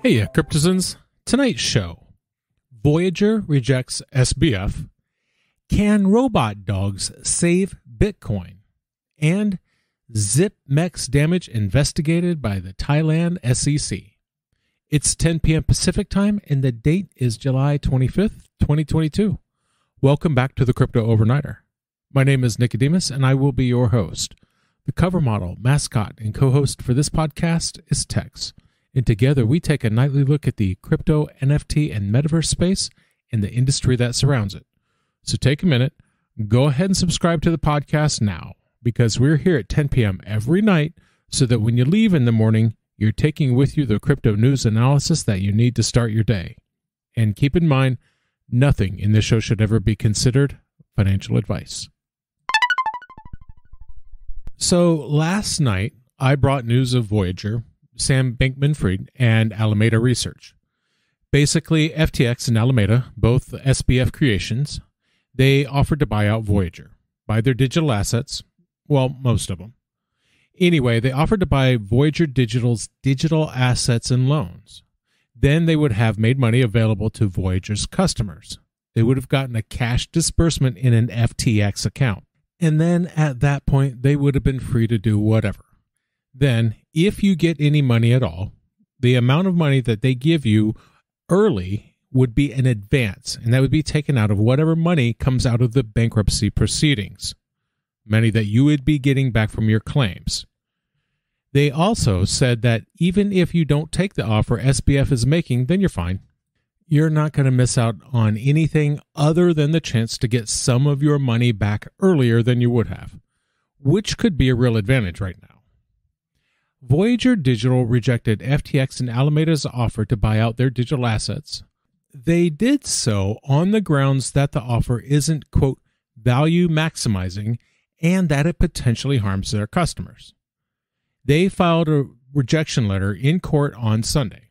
Hey, uh, Cryptozens. Tonight's show Voyager rejects SBF. Can robot dogs save Bitcoin? And ZipMex damage investigated by the Thailand SEC. It's 10 p.m. Pacific time, and the date is July 25th, 2022. Welcome back to the Crypto Overnighter. My name is Nikodemus, and I will be your host. The cover model, mascot, and co host for this podcast is Tex and together we take a nightly look at the crypto, NFT, and metaverse space and the industry that surrounds it. So take a minute, go ahead and subscribe to the podcast now because we're here at 10 p.m. every night so that when you leave in the morning, you're taking with you the crypto news analysis that you need to start your day. And keep in mind, nothing in this show should ever be considered financial advice. So last night, I brought news of Voyager Sam Bankman Fried, and Alameda Research. Basically, FTX and Alameda, both SBF creations, they offered to buy out Voyager, buy their digital assets, well, most of them. Anyway, they offered to buy Voyager Digital's digital assets and loans. Then they would have made money available to Voyager's customers. They would have gotten a cash disbursement in an FTX account. And then at that point, they would have been free to do whatever. Then, if you get any money at all, the amount of money that they give you early would be an advance, and that would be taken out of whatever money comes out of the bankruptcy proceedings, money that you would be getting back from your claims. They also said that even if you don't take the offer SBF is making, then you're fine. You're not going to miss out on anything other than the chance to get some of your money back earlier than you would have, which could be a real advantage right now. Voyager Digital rejected FTX and Alameda's offer to buy out their digital assets. They did so on the grounds that the offer isn't, quote, value maximizing and that it potentially harms their customers. They filed a rejection letter in court on Sunday.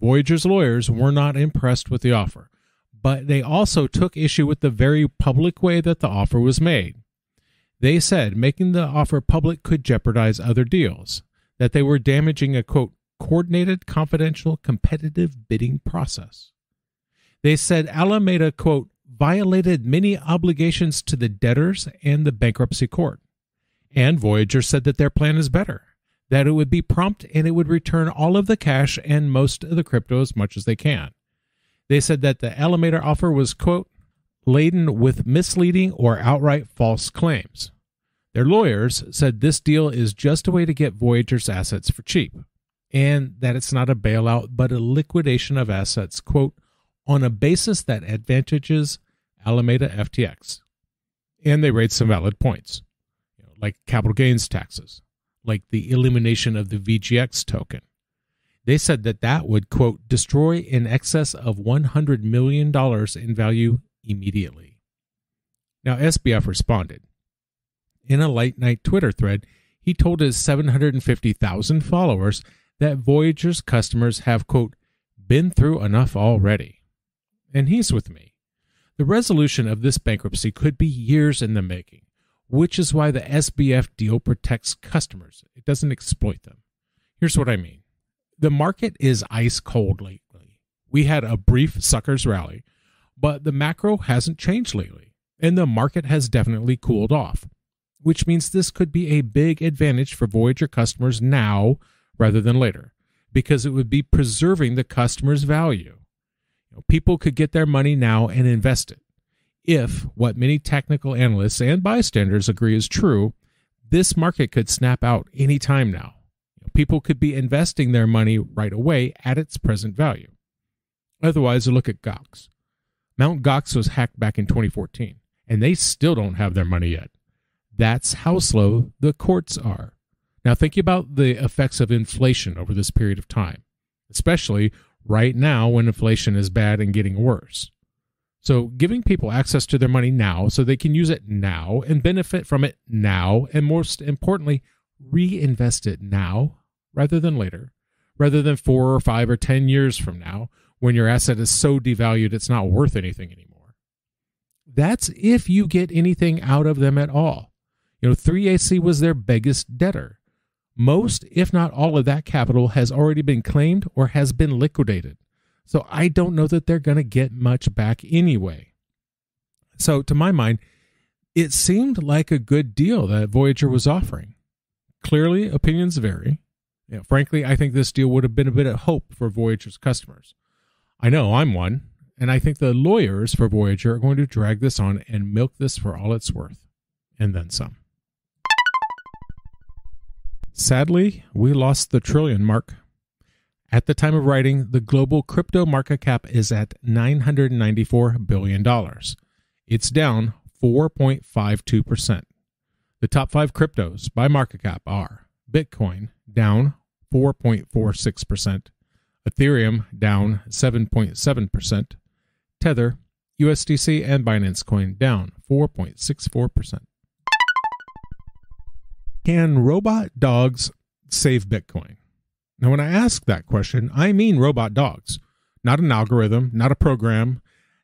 Voyager's lawyers were not impressed with the offer, but they also took issue with the very public way that the offer was made. They said making the offer public could jeopardize other deals that they were damaging a quote, coordinated, confidential, competitive bidding process. They said Alameda, quote, violated many obligations to the debtors and the bankruptcy court. And Voyager said that their plan is better, that it would be prompt and it would return all of the cash and most of the crypto as much as they can. They said that the Alameda offer was, quote, laden with misleading or outright false claims. Their lawyers said this deal is just a way to get Voyager's assets for cheap, and that it's not a bailout but a liquidation of assets, quote, on a basis that advantages Alameda FTX. And they raised some valid points, you know, like capital gains taxes, like the elimination of the VGX token. They said that that would, quote, destroy in excess of $100 million in value immediately. Now, SBF responded in a late night Twitter thread, he told his 750,000 followers that Voyager's customers have, quote, been through enough already. And he's with me. The resolution of this bankruptcy could be years in the making, which is why the SBF deal protects customers. It doesn't exploit them. Here's what I mean the market is ice cold lately. We had a brief suckers rally, but the macro hasn't changed lately, and the market has definitely cooled off which means this could be a big advantage for Voyager customers now rather than later, because it would be preserving the customer's value. You know, people could get their money now and invest it. If what many technical analysts and bystanders agree is true, this market could snap out any time now. You know, people could be investing their money right away at its present value. Otherwise, look at Gox. Mount Gox was hacked back in 2014, and they still don't have their money yet. That's how slow the courts are. Now, think about the effects of inflation over this period of time, especially right now when inflation is bad and getting worse. So, giving people access to their money now so they can use it now and benefit from it now, and most importantly, reinvest it now rather than later, rather than four or five or 10 years from now when your asset is so devalued it's not worth anything anymore. That's if you get anything out of them at all. You know, 3AC was their biggest debtor. Most, if not all, of that capital has already been claimed or has been liquidated. So I don't know that they're going to get much back anyway. So, to my mind, it seemed like a good deal that Voyager was offering. Clearly, opinions vary. You know, frankly, I think this deal would have been a bit of hope for Voyager's customers. I know I'm one, and I think the lawyers for Voyager are going to drag this on and milk this for all it's worth, and then some. Sadly, we lost the trillion mark. At the time of writing, the global crypto market cap is at $994 billion. It's down 4.52%. The top five cryptos by market cap are Bitcoin down 4.46%, Ethereum down 7.7%, Tether, USDC, and Binance Coin down 4.64%. Can robot dogs save Bitcoin? Now, when I ask that question, I mean robot dogs, not an algorithm, not a program,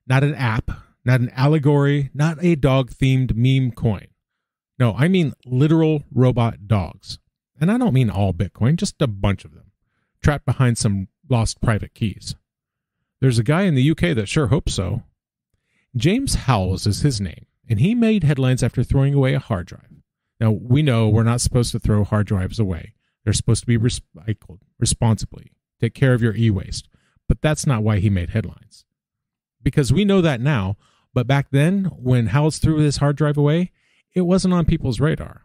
not an app, not an allegory, not a dog themed meme coin. No, I mean literal robot dogs. And I don't mean all Bitcoin, just a bunch of them, trapped behind some lost private keys. There's a guy in the UK that sure hopes so. James Howells is his name, and he made headlines after throwing away a hard drive. Now, we know we're not supposed to throw hard drives away. They're supposed to be recycled responsibly. Take care of your e waste. But that's not why he made headlines. Because we know that now, but back then, when Howells threw his hard drive away, it wasn't on people's radar.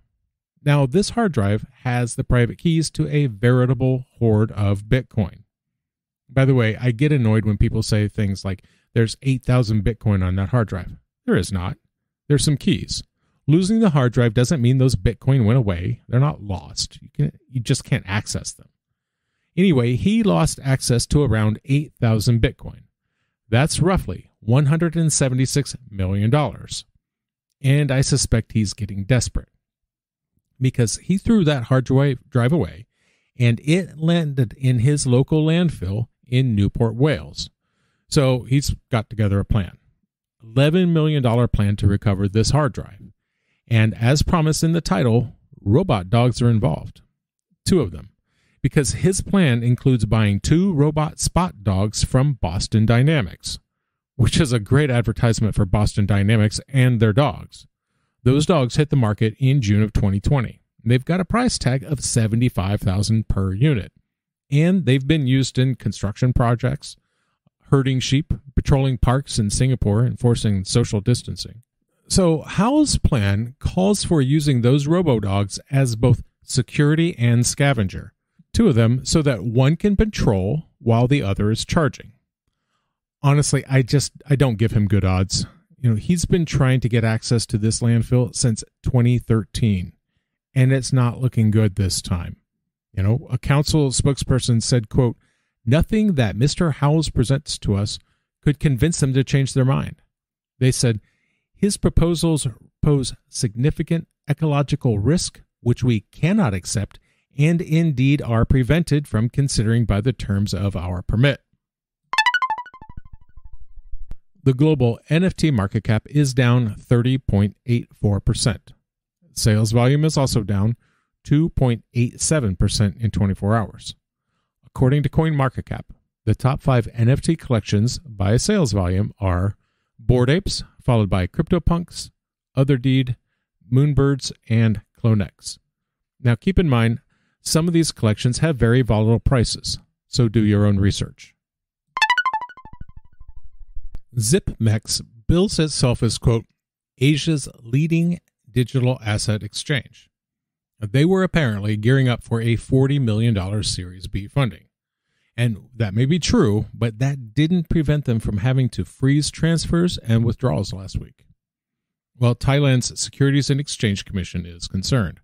Now, this hard drive has the private keys to a veritable hoard of Bitcoin. By the way, I get annoyed when people say things like, there's 8,000 Bitcoin on that hard drive. There is not. There's some keys. Losing the hard drive doesn't mean those Bitcoin went away. They're not lost. You, can, you just can't access them. Anyway, he lost access to around 8,000 Bitcoin. That's roughly $176 million. And I suspect he's getting desperate because he threw that hard drive away and it landed in his local landfill in Newport, Wales. So he's got together a plan. $11 million plan to recover this hard drive. And as promised in the title, robot dogs are involved. Two of them. Because his plan includes buying two robot spot dogs from Boston Dynamics which is a great advertisement for Boston Dynamics and their dogs. Those dogs hit the market in June of 2020. They've got a price tag of 75,000 per unit. And they've been used in construction projects, herding sheep, patrolling parks in Singapore, enforcing social distancing. So, Howell's plan calls for using those robo dogs as both security and scavenger, two of them so that one can patrol while the other is charging honestly, I just I don't give him good odds. You know, he's been trying to get access to this landfill since 2013, and it's not looking good this time. You know, a council spokesperson said, quote, nothing that Mr. Howells presents to us could convince them to change their mind. They said, his proposals pose significant ecological risk, which we cannot accept and indeed are prevented from considering by the terms of our permit. The global NFT market cap is down 30.84%. Sales volume is also down 2.87% in 24 hours. According to CoinMarketCap, the top five NFT collections by sales volume are Bored Apes, followed by CryptoPunks, Otherdeed, Moonbirds, and Clonex. Now keep in mind, some of these collections have very volatile prices, so do your own research. ZipMex bills itself as, quote, Asia's leading digital asset exchange. They were apparently gearing up for a $40 million Series B funding. And that may be true, but that didn't prevent them from having to freeze transfers and withdrawals last week. Well, Thailand's Securities and Exchange Commission is concerned.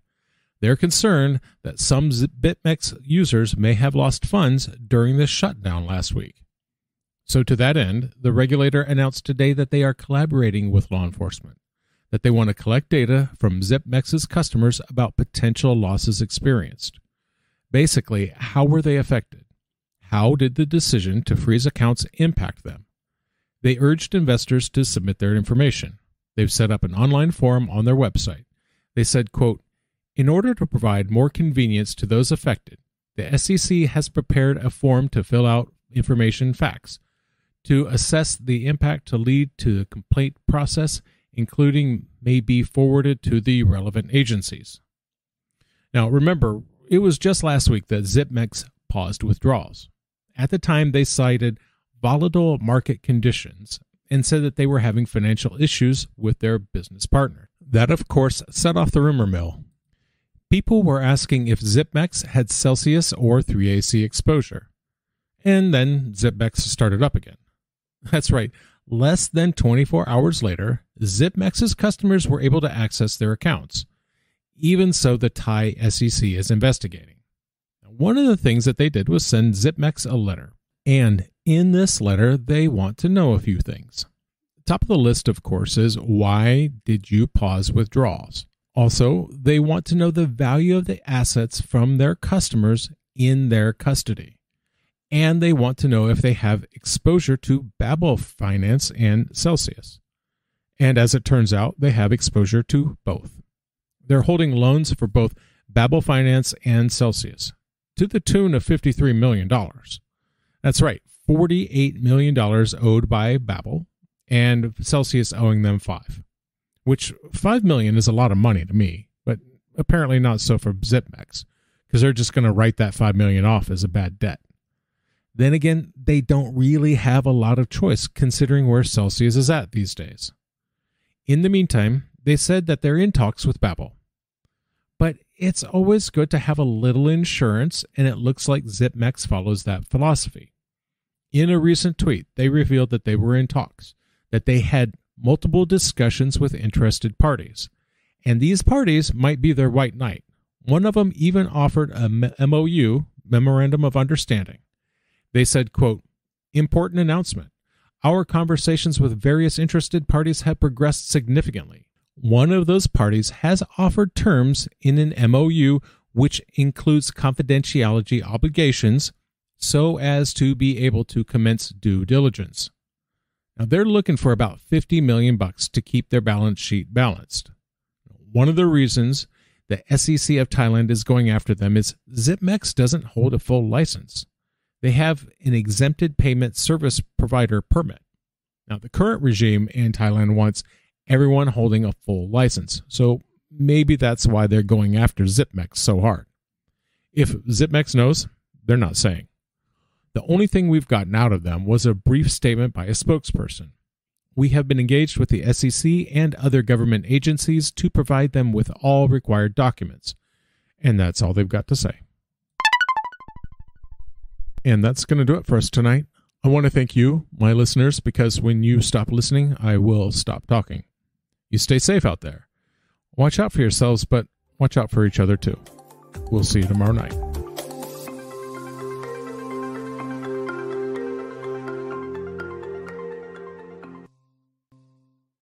They're concerned that some ZipMex users may have lost funds during the shutdown last week. So, to that end, the regulator announced today that they are collaborating with law enforcement, that they want to collect data from ZipMex's customers about potential losses experienced. Basically, how were they affected? How did the decision to freeze accounts impact them? They urged investors to submit their information. They've set up an online forum on their website. They said, quote, In order to provide more convenience to those affected, the SEC has prepared a form to fill out information facts to assess the impact to lead to the complaint process, including may be forwarded to the relevant agencies. Now, remember, it was just last week that ZipMex paused withdrawals. At the time, they cited volatile market conditions and said that they were having financial issues with their business partner. That, of course, set off the rumor mill. People were asking if ZipMex had Celsius or 3AC exposure. And then ZipMex started up again. That's right. Less than 24 hours later, ZipMex's customers were able to access their accounts. Even so, the Thai SEC is investigating. One of the things that they did was send ZipMex a letter. And in this letter, they want to know a few things. Top of the list, of course, is why did you pause withdrawals? Also, they want to know the value of the assets from their customers in their custody. And they want to know if they have exposure to Babel Finance and Celsius. And as it turns out, they have exposure to both. They're holding loans for both Babel Finance and Celsius to the tune of $53 million. That's right, $48 million owed by Babel and Celsius owing them 5 which 5 million is a lot of money to me, but apparently not so for ZipMex because they're just going to write that 5 million off as a bad debt. Then again, they don't really have a lot of choice considering where Celsius is at these days. In the meantime, they said that they're in talks with Babel. It's always good to have a little insurance, and it looks like ZipMex follows that philosophy. In a recent tweet, they revealed that they were in talks, that they had multiple discussions with interested parties. And these parties might be their white knight. One of them even offered a MOU, Memorandum of Understanding. They said, quote, Important announcement. Our conversations with various interested parties have progressed significantly. One of those parties has offered terms in an MOU which includes confidentiality obligations so as to be able to commence due diligence. Now they're looking for about 50 million bucks to keep their balance sheet balanced. One of the reasons the SEC of Thailand is going after them is ZipMex doesn't hold a full license. They have an exempted payment service provider permit. Now the current regime in Thailand wants everyone holding a full license. So maybe that's why they're going after ZipMex so hard. If ZipMex knows, they're not saying. The only thing we've gotten out of them was a brief statement by a spokesperson. We have been engaged with the SEC and other government agencies to provide them with all required documents. And that's all they've got to say. And that's going to do it for us tonight. I want to thank you, my listeners, because when you stop listening, I will stop talking. You stay safe out there. Watch out for yourselves, but watch out for each other too. We'll see you tomorrow night.